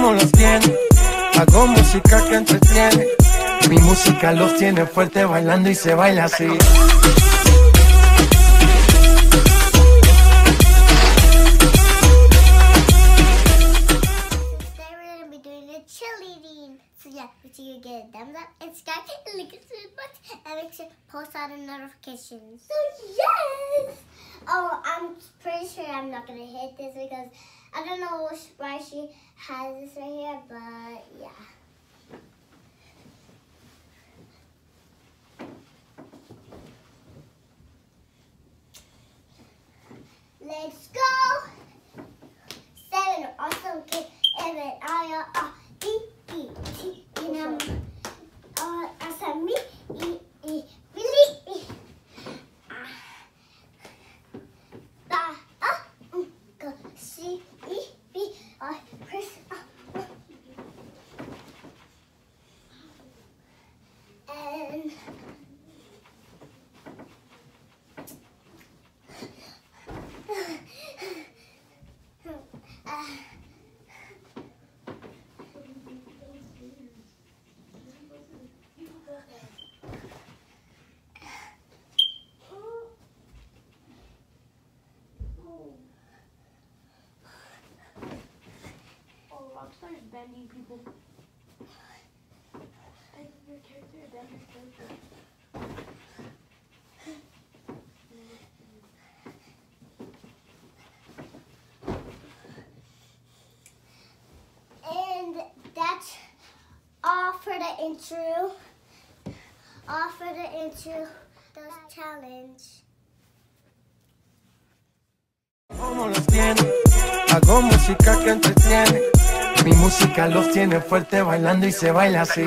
¿Cómo los tiene? Hago música que entretiene. Mi música los tiene fuerte bailando y se baila así. So yeah, make sure you a thumbs up and subscribe and and make sure post. So yes! Oh, I'm pretty sure I'm not gonna hit this because I don't know why she has this right here, but yeah. Let's go! Seven awesome kids, Evan, I, uh, Rockstar's bending people. And your character bends his character. And that's all for the intro. All for the intro. Those challenge. ¿Cómo los tiene? Hago música que entretiene. Mi música los tiene fuerte bailando y se baila así.